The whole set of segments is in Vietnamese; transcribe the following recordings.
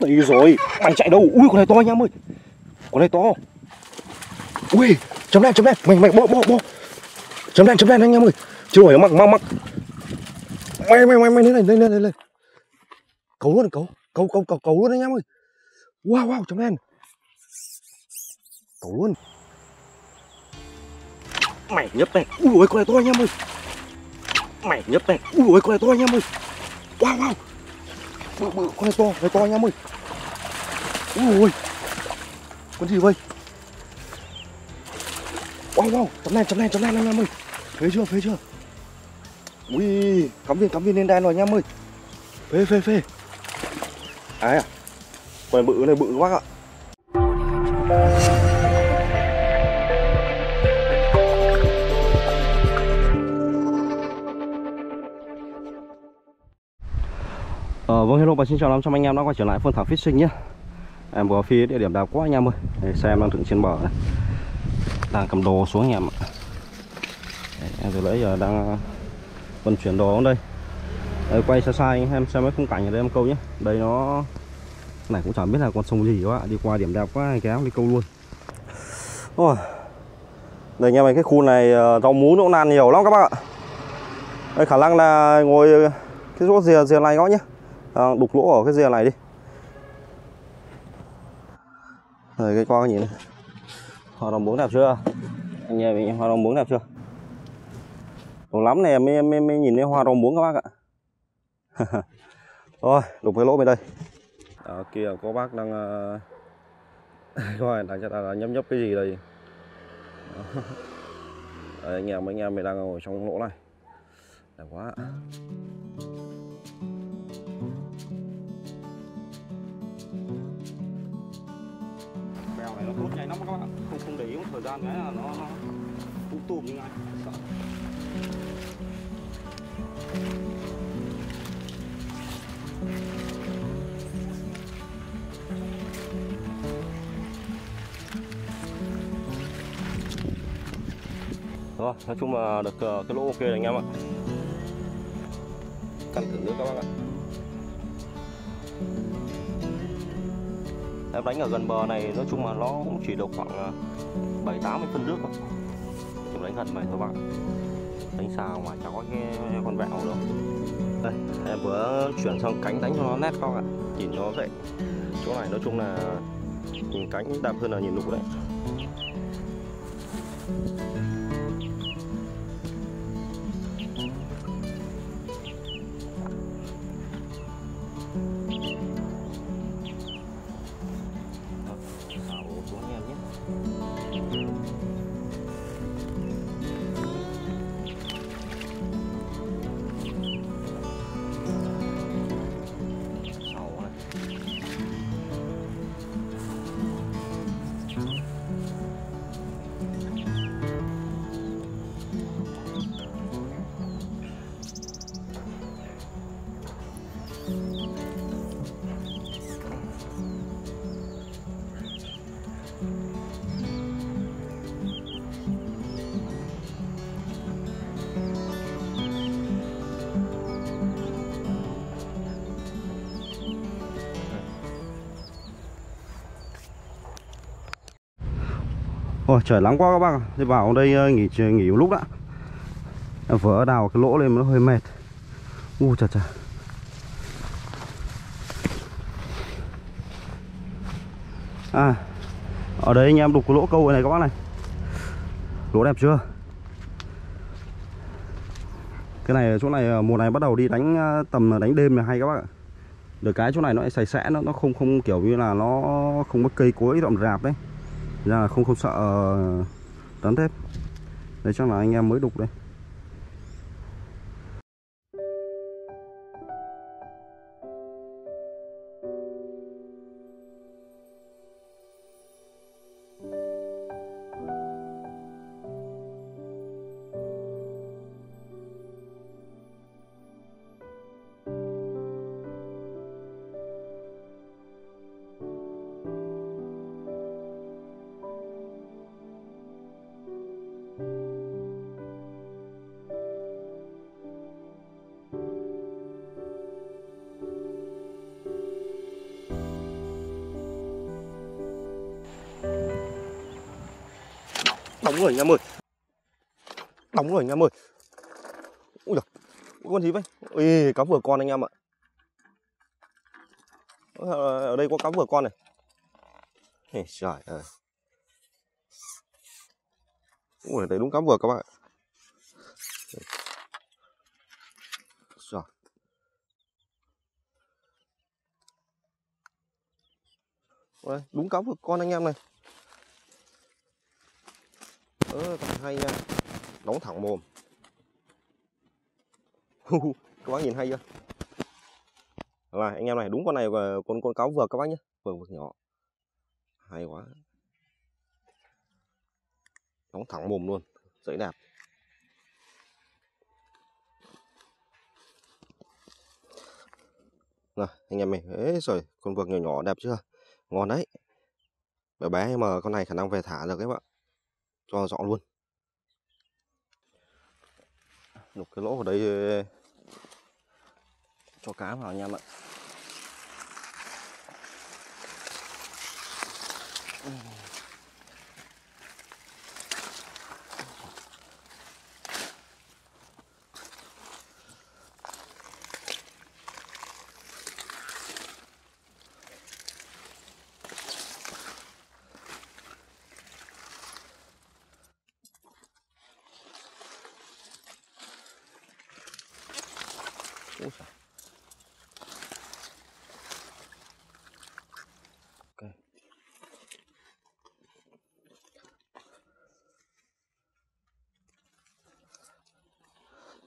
Đây rồi, mày chạy đâu? Ui con này to anh em ơi. Con này to. Ui, chấm đen chấm đen, mày mày bò bò bò Chấm đen chấm đen anh em ơi. Chưa nổi mắc mắc mắc. Mày mày mày mày lên này lên lên lên lên. Cấu luôn cấu, cấu cấu cấu cấu luôn anh em ơi. Wow wow chấm đen. Cấu luôn. Mày nhấp này. Ui ôi con này to anh em ơi. Mày nhấp này. Ui ôi con này to anh em ơi. Wow wow. Bự bự con này to, này to anh em ơi. Ui ôi. Con gì vậy? Wow wow, chấm đen chấm đen chấm đen anh em ơi. Phế chưa, phế chưa? Ui, cắm viên cắm viên lên đen rồi anh em ơi. Phê phê phê. Ai à? Con này bự này bự quá ạ. Ờ, vâng hello và xin chào 500 anh em đã quay trở lại Phương Thảo Fishing nhé Em vừa phi địa điểm đào quá anh em ơi. Đây, Xe em đang dựng trên bờ này. Đang cầm đồ xuống anh em ạ. Đấy, Em từ nãy giờ đang ờ, vận chuyển đồ xuống đây. Đây, Quay xa xa anh em xem mấy khung cảnh ở đây em câu nhé. Đây nó này cũng chẳng biết là con sông gì quá Đi qua điểm đẹp quá kéo đi câu luôn. Ôi. Đây anh em cái khu này ờ, rau muống cũng nan nhiều lắm các bác ạ. Đây khả năng là ngồi cái chỗ rìa rìa này có nhé. À, đục lỗ ở cái rìa này đi. Rồi cái con cái nhìn này. Hoa đồng bốn đẹp chưa? Anh em mình hoa đồng bốn đẹp chưa? Đủ lắm này mới, mới, mới nhìn thấy hoa đồng bốn các bác ạ. Rồi đục cái lỗ bên đây. À, kia có bác đang ờ, coi đang, đang, là nhấp nhấp cái gì đây? Đấy, anh em anh em mình đang ngồi trong lỗ này. Đẹp quá. Phải nó tốt nhanh lắm các bạn không không để ý một thời gian cái là nó nó tụm tụm như này. Sợ. Rồi, nói chung là được ờ, cái lỗ ok rồi anh em ạ. Căn thử nước các bác ạ. Em đánh ở gần bờ này nói chung là nó cũng chỉ được khoảng ờ, bảy tám mươi phân nước thôi. Chúng đánh gần vậy thôi bạn. Đánh xa ngoài chẳng có cái con vẹo đâu. Đây em vừa chuyển sang cánh đánh cho nó nét không ạ. Nhìn nó dậy chỗ này nói chung là nhìn cánh đẹp hơn là nhìn lục đấy. Ôi, trời nắng quá các bác ạ. Đi vào đây ờ, nghỉ nghỉ một lúc đã. Vừa đào cái lỗ lên nó hơi mệt. U chà chà. À Ở đây anh em đục cái lỗ câu này các bác này. Lỗ đẹp chưa? Cái này, chỗ này ờ, mùa này bắt đầu đi đánh ờ, tầm đánh đêm là hay các bác ạ. Được cái chỗ này nó sạch sẽ, nó nó không không kiểu như là nó không có cây cối, rậm rạp đấy ra là không không sợ ờ, tấn thép. Đấy, chắc là anh em mới đục đây. Đóng rồi anh em ơi đóng rồi anh em ơi ui giời con gì vậy? Ui cá vừa con anh em ạ. Ờ, ở đây có cá vừa con này. Ê, trời ơi. Ui đấy đúng cá vừa các bạn trời. Ui, đúng cá vừa con anh em này ớ thật hay nha. Đóng thẳng mồm. Các bác nhìn hay chưa? Là anh em này, đúng con này con con cáo vừa các bác nhé vừa vừa nhỏ. Hay quá. Đóng thẳng mồm luôn. Dễ đẹp rồi, anh em mình ấy rồi con vượt nhỏ nhỏ đẹp chưa? Ngon đấy. Bé bé mà con này khả năng về thả được các bạn cho dọn luôn. Đục cái lỗ vào đây ờ, cho cá vào anh em ạ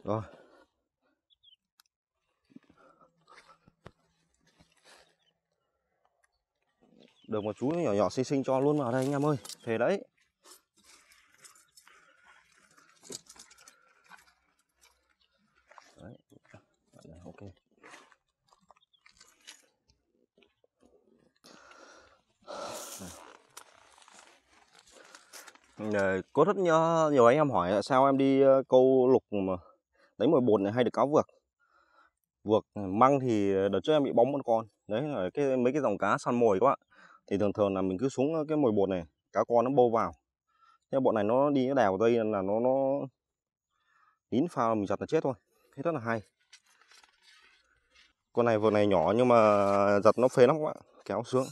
Rồi. Được một chú nhỏ nhỏ xinh xinh cho luôn vào đây anh em ơi. Thế đấy. Đấy. Dạ, ok. Có rất nhiều anh em hỏi là sao em đi ờ, câu lục mà đánh mồi bột này hay được cáo vược vược ừ, măng thì ờ, đợt trước em bị bóng một con. Đấy, là cái, mấy cái dòng cá săn mồi các bạn thì thường thường là mình cứ xuống ờ, cái mồi bột này, cá con nó bâu vào. Thế bọn này nó đi nó đèo dây là nó nó nín phao mình chặt là chết thôi. Thế rất là hay. Con này vừa này nhỏ nhưng mà ờ, giật nó phê lắm các bạn kéo xuống.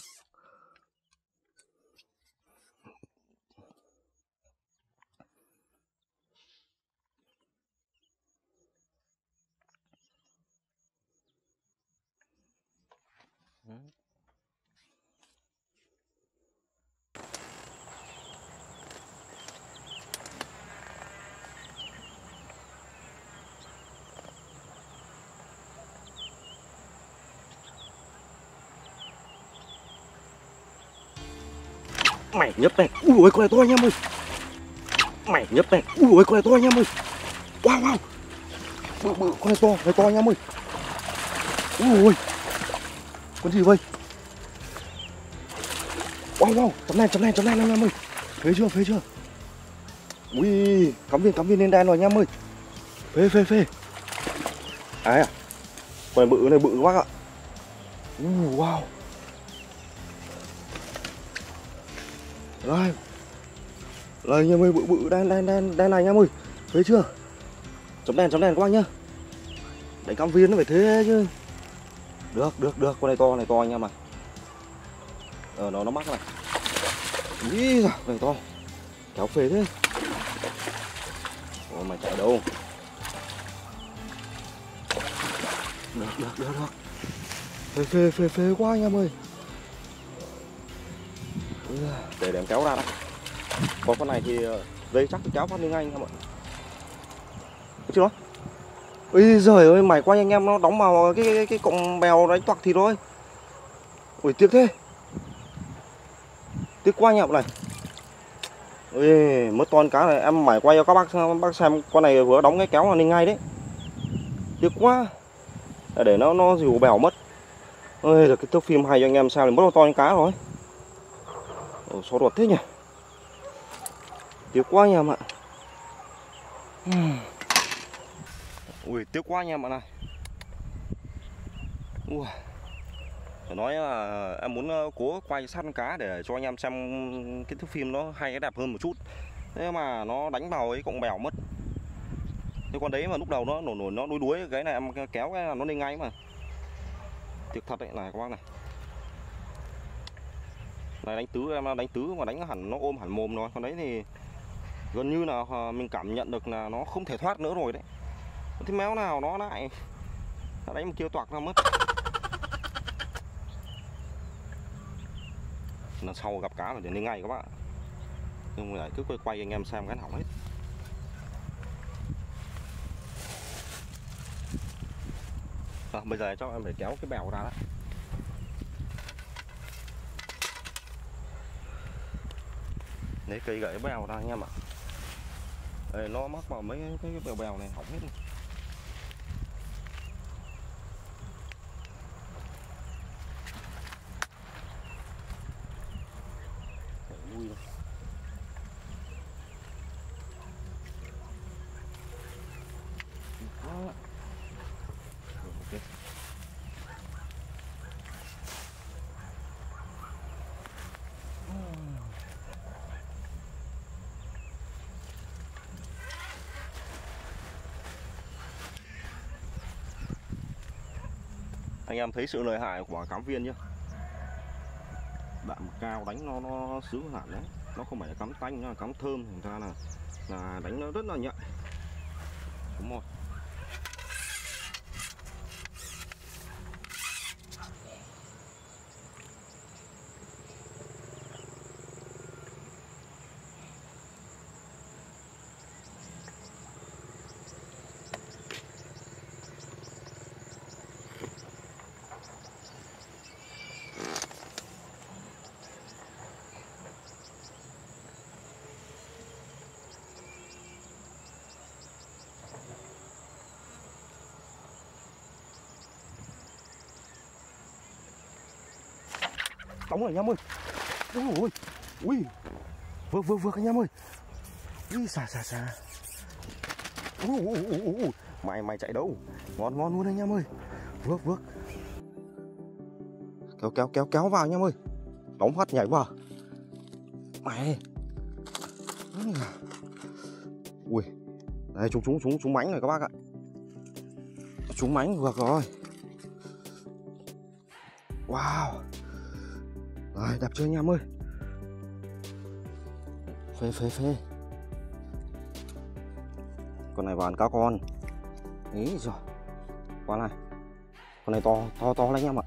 Mày nhấp này. Ui con này to anh em ơi. Mày nhấp này. Ui con này to anh em ơi. Wow wow. Bự bự con này to này to anh em ơi. Ui. Con gì vậy? Wow wow. Chấm này chấm này chấm này anh em ơi. Phế chưa phế chưa? Ui cắm viên cắm viên lên đen rồi anh em ơi. Phê phê phê ai à? Con này bự này bự quá ạ. Uh, wow. Rồi. Rồi anh em ơi bự bự đen đen đen đen này anh em ơi. Thấy chưa? Chấm đèn chấm đèn các bác nhá. Đánh cam viên nó phải thế chứ. Được được được. Con này to này to anh em à Ờ nó nó mắc này. Ý giời này to. Kéo phê thế. Ôi, mày chạy đâu? Được được được được. Phê phê phê phê quá anh em ơi để để kéo ra đó. còn con này thì ờ, dây chắc kéo phát lên anh em ạ. Thấy chưa? Ui giời ơi mày quay anh em nó đóng vào cái cái, cái cọng bèo đánh toạc thì thôi. Ui tiếc thế. Tiếc quá nhậu này. Ui mất toàn cá này. Em mải quay cho các bác bác xem con này vừa đóng cái kéo là lên ngay đấy. Tiếc quá. Để nó nó dìu bèo mất. Ơi được cái thước phim hay cho anh em sao thì mất to con cá rồi Ồ, số ruột thế nhỉ? Tiếc quá anh em ạ. Ui tiếc quá anh em ạ này. Ui Phải nói là em muốn ờ, cố quay sát con cá để cho anh em xem cái thước phim nó hay cái đẹp hơn một chút. Thế mà nó đánh vào ấy cũng bèo mất. Thế con đấy mà lúc đầu nó nổi nổi nó đuối đuối cái này em kéo cái là nó lên ngay mà. Thiệt thật đấy này các bác này này đánh tứ em đánh tứ mà đánh hẳn nó ôm hẳn mồm rồi còn đấy thì gần như là mình cảm nhận được là nó không thể thoát nữa rồi đấy. Thế méo nào nó lại nó đánh một chiêu toạc ra mất. Lần sau gặp cá là để lên ngay các bạn. Nhưng mà cứ quay quay anh em xem cái hỏng hết. À, bây giờ cho em phải kéo cái bèo ra đấy. Để cây gãy bèo ra anh em ạ. Đây, nó mất vào mấy cái bèo bèo này hỏng hết rồi. Phải lui rồi. Đó. Rồi, ok anh em thấy sự lợi hại của cám viên chưa đạn cao đánh nó nó sướng hẳn đấy. Nó không phải là cắm tanh, nó là cắm thơm. Thành ra là là đánh nó rất là nhạy tống rồi anh em ơi. Ui ui ui. Vượt vượt vượt anh em ơi. Ui, xà xà xà. Ui ui ui ui ui. Mày mày chạy đâu? Ngon ngon luôn anh em ơi. Vượt vượt kéo kéo kéo kéo vào anh em ơi. Đóng phát nhảy vào. Mày. Ui. Đây, chúng chúng chúng chúng mánh rồi các bác ạ. Chúng mánh vượt rồi. Wow rồi đập chưa anh em ơi. Phê phê phê. Con này vào ăn cá con. Ý rồi quá này. Con này to to to lên anh em ạ.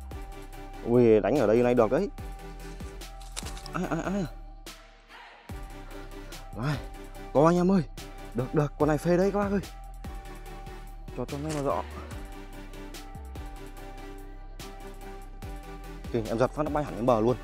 Ui đánh ở đây này được đấy. Ai ai ai à? Rồi To anh em ơi. Được được con này phê đấy các bác ơi. Cho cho mà rõ. Kì, em giật phát nó bay hẳn đến bờ luôn.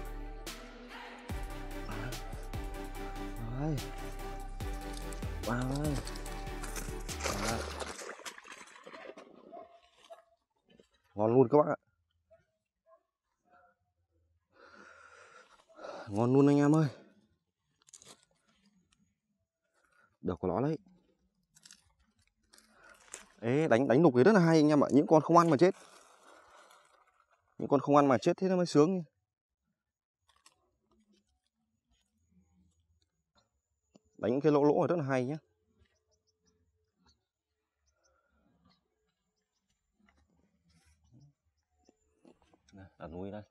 Được của nó đấy. Ê, đánh đánh lục thì rất là hay anh em ạ. Những con không ăn mà chết. Những con không ăn mà chết thế nó mới sướng. đánh cái lỗ lỗ rất là hay nhé đặt núi đây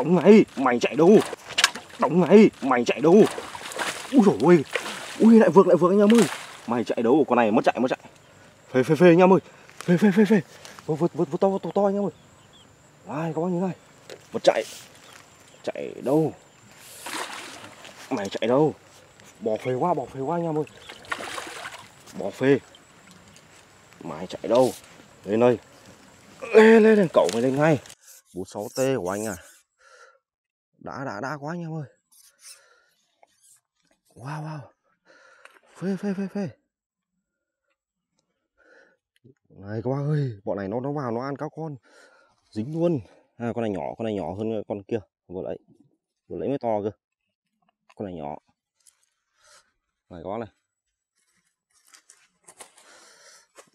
đóng ngay, mày chạy đâu? Đóng ngay, mày chạy đâu? Ui dồi ôi, ui, lại vượt lại vượt anh em ơi. Mày chạy đâu? Con này mất chạy mất chạy. Phê phê phê anh em ơi. Phê phê phê phê. Vượt vượt vượt vượt to to to anh em ơi. Ai có bao nhiêu này. Vượt chạy. Chạy đâu? Mày chạy đâu? Bỏ phê quá, bỏ phê quá anh em ơi. Bỏ phê. Mày chạy đâu? Lên đây. Lên lên lên. Cậu mày lên ngay. Bốn sáu t của anh à đã đã đã quá anh em ơi. Wow wow. Phê phê phê phê. Này, các bác ơi, bọn này nó nó vào, nó ăn các con. Dính luôn. À con này nhỏ, con này nhỏ hơn con kia. Vừa lấy vừa lấy mới to cơ. Con này nhỏ. Này có này.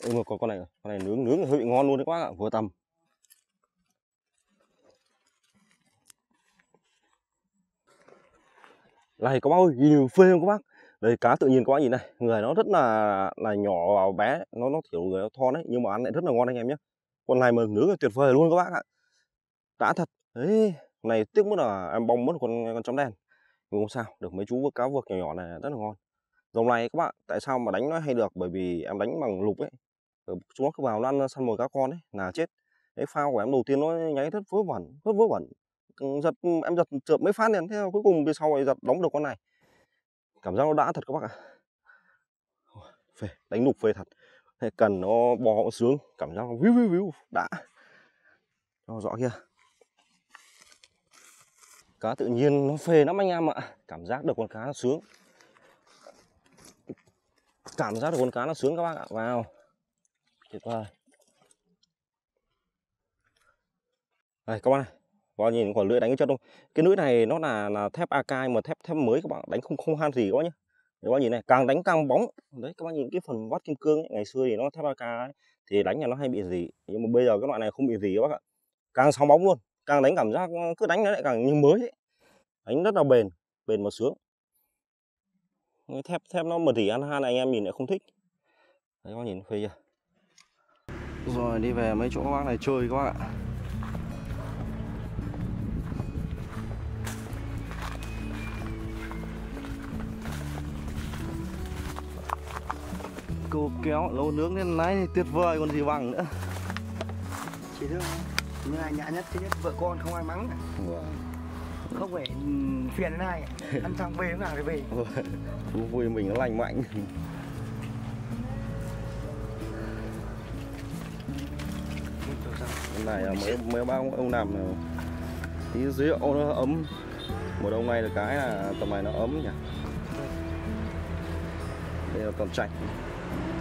Ôi, mà con con này con này nướng nướng hơi bị ngon luôn đấy quá ạ. Vừa tầm. Này các bác ơi nhiều phê không các bác? Đây, cá tự nhiên các bác nhìn này, người nó rất là là nhỏ và bé, nó nó thiểu người nó thon đấy nhưng mà ăn lại rất là ngon anh em nhé con này mà nướng là tuyệt vời luôn các bác ạ. Đã thật. Đấy này tiếc mất là em bong mất con con chấm đen. Nhưng không sao, được mấy chú cá vượt nhỏ nhỏ này rất là ngon. Dòng này các bạn tại sao mà đánh nó hay được? Bởi vì em đánh bằng lục ấy. Ờ, chúng nó cứ vào nó ăn săn mồi cá con ấy, là chết. Đấy phao của em đầu tiên nó nháy rất vớ vẩn, rất vớ vẩn giật em giật trượt mấy phát liền, thế cuối cùng về sau ấy giật đóng được con này. Cảm giác nó đã thật các bác ạ. Phê đánh lục phê thật. Thế cần nó bò sướng, cảm giác nó víu víu víu, đã. Cho rõ kia. Cá tự nhiên nó phê lắm anh em ạ. Cảm giác được con cá nó sướng. Cảm giác được con cá nó sướng các bác ạ. Vào tuyệt vời. Đây, các bác này. Và nhìn còn lưỡi đánh cái chất không cái lưỡi này nó là là thép ak mà thép thép mới các bạn đánh không không han gì các bác nhé các bạn nhìn này càng đánh càng bóng. Đấy các bạn nhìn cái phần vắt kim cương ấy, ngày xưa thì nó thép Akai thì đánh là nó hay bị gì. Nhưng mà bây giờ cái loại này không bị gì các bác ạ. Càng sáng bóng luôn càng đánh cảm giác cứ đánh nó lại càng như mới ấy. đánh rất là bền bền mà sướng. Thép thép nó mà thì ăn han anh em nhìn lại không thích. Đấy các bạn nhìn phê chưa? Rồi đi về mấy chỗ các bác này chơi các bạn ạ. Cô kéo lâu nướng lên lái thì tuyệt vời còn gì bằng nữa. Chỉ thương như này nhã nhất thứ nhất vợ con không ai mắng cả. không phải ừ, phiền đến ai ăn xong về lúc nào thì về. Thú vui mình nó lành mạnh. Cái này là mấy mấy bác ông làm là tí rượu nó ấm. Một ông này là cái là tầm này nó ấm nhỉ? Đây là toàn chạch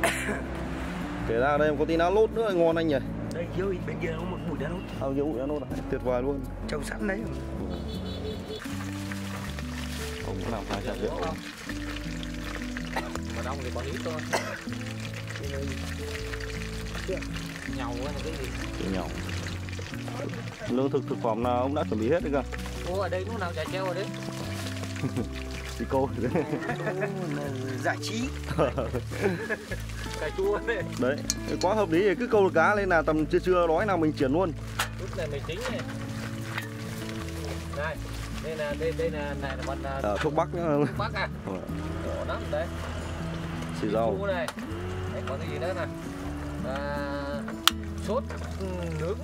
kể ra đây có tí ná lốt nữa ngon anh nhỉ? Đây dưới bên kia có một bụi đá nốt ao dấu ná lốt này tuyệt vời luôn. Trồng sẵn đấy. Ông cũng làm hai chai rượu mà đông thì bọn ít thôi nhầu quá là cái gì? Nhỏ lương thực thực phẩm nào ông đã chuẩn bị hết rồi cơ. Ở đây lúc nào chả treo ở đấy thì cô giải trí cà chua đấy đấy quá hợp lý thì cứ câu được cá lên là tầm trưa trưa đói nào mình chuyển luôn. Lúc này mình chính này. Này đây là đây đây là này là con à, thuốc bắc nữa bắc à? Ờ, đỏ lắm đấy. Xì rau này. Đấy còn cái gì nữa nè à, sốt ừ, nướng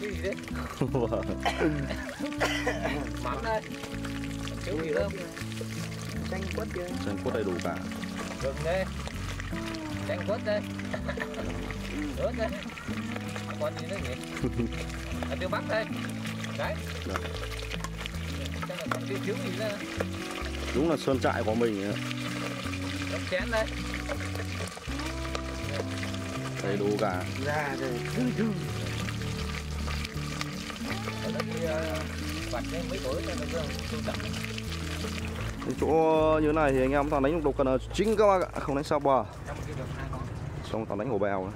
cái gì đấy? Mắm đây. Thiếu gì nữa không? xanh quất kia Xem có đầy đủ cả. Gừng đây chanh quất đây. Ớt đây. Còn gì nữa nhỉ à, tiêu bắc đây. Đấy. Được. chắc là còn thiếu thiếu gì nữa đúng là sơn trại của mình ấy. đóng chén đây. Đầy đủ cả. Ra rồi. Thư thư. Ở đây thì ờ, vặt lên mấy tối cho nó sưu tập cái chỗ như thế này thì anh em toàn đánh độc cần chính các bác ạ không đánh sao bờ xong toàn đánh hổ bèo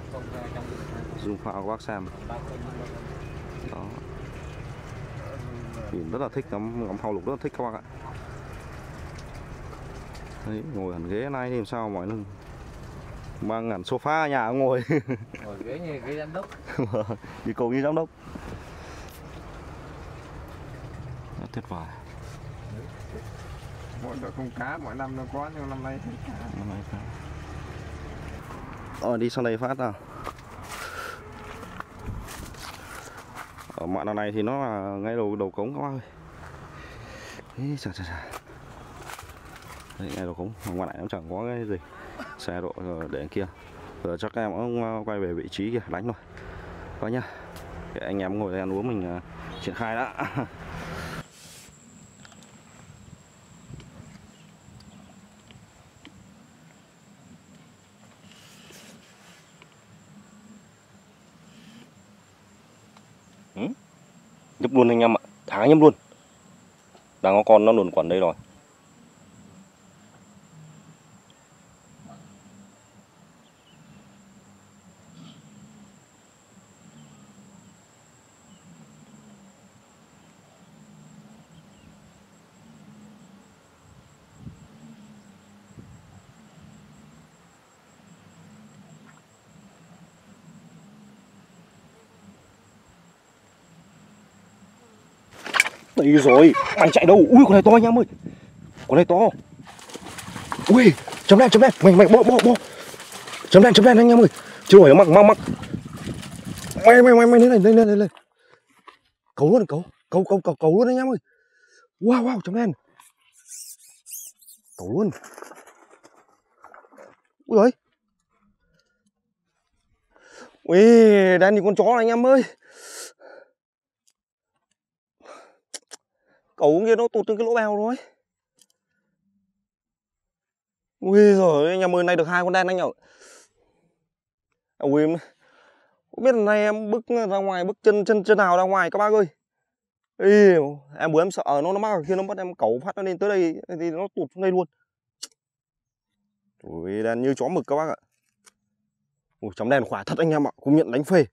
zoom phao các bác xem. Đó. Nhìn rất là thích ngắm ngắm phao lục rất là thích các bác ạ. Đấy, ngồi hẳn ghế này thì làm sao mọi lưng mang hẳn sofa nhà ngồi. Ngồi ghế như ghế giám đốc. Đi cầu như giám đốc. Tuyệt vời mỗi đội không cá mỗi năm nó có nhưng năm nay cá. Năm nay phải. Rồi đi sang đây phát nào. Ở mạn nào này thì nó là ngay đầu đầu cống các bác ơi. Ý, chà chà chà. Đấy, ngay đầu cống. Ngoài này nó chẳng có cái gì. Xe độ rồi để kia. Giờ chắc em cũng quay về vị trí kia đánh thôi. Coi nhá. Để anh em ngồi đây ăn uống mình uh, triển khai đã nhấp luôn anh em ạ. Thả nhấp luôn. Đang có con nó luồn quẩn đây rồi. Đấy rồi, mày chạy đâu? Ui con này to anh em ơi. Con này to. Ui, chấm đen chấm đen, mày mày bo bo bo. Chấm đen chấm đen anh em ơi. Chưa nổi mắc mắc mắc. Mày mày mày mày lên này lên lên lên lên. Luôn cấu. Cấu cấu cấu cấu luôn anh em ơi. Wow wow chấm đen. Cấu luôn. Ui rồi Ui, đen như con chó này anh em ơi. Cấu kia nó tụt từ cái lỗ bèo rồi. Ui rồi anh em ơi nay được hai con đen anh ạ. À, Ui không biết là nay em bước ra ngoài bước chân chân chân nào ra ngoài các bác ơi? Ê, em bữa em sợ nó nó mắc ở kia nó bắt em cẩu phát nó lên tới đây thì nó tụt xuống đây luôn. Ui đen như chó mực các bác ạ. Ui chấm đen khỏa thật anh em ạ cũng nhận đánh phê.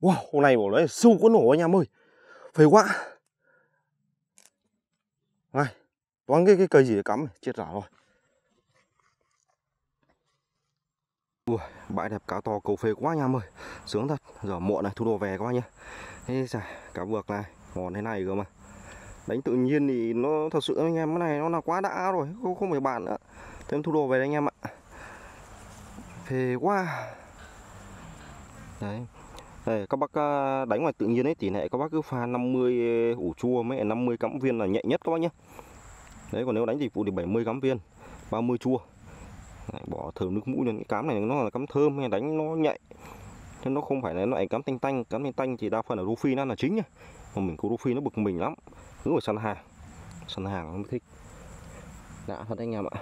Wow hôm nay bảo đấy siêu có nổ anh em ơi phê quá. Này toán cái cái cây gì để cắm chết rả rồi. Ui, bãi đẹp cá to cầu phê quá nha em ơi. Sướng thật giờ muộn này thu đồ về các bác nhé thế chà cá vược này ngon thế này cơ mà. Đánh tự nhiên thì nó thật sự anh em cái này nó là quá đã rồi không không phải bạn nữa. Thêm thu đồ về đây anh em ạ. Phê quá. Đấy đây, các bác à, đánh ngoài tự nhiên ấy thì lệ các bác cứ pha 50 ờ, ủ chua mấy 50 cắm viên là nhẹ nhất các bác nhé đấy còn nếu đánh dịch vụ thì 70 cắm viên 30 chua. Đấy, bỏ thơm nước mũi lên cái cám này nó là cắm thơm hay đánh nó nhạy. Thế nó không phải là loại cắm tanh tanh cắm tanh tanh thì đa phần là rufi nó là chính nhá. Mà mình có rufi nó bực mình lắm cứ ở săn hàng. Săn hàng nó mới thích. Đã thật anh em ạ.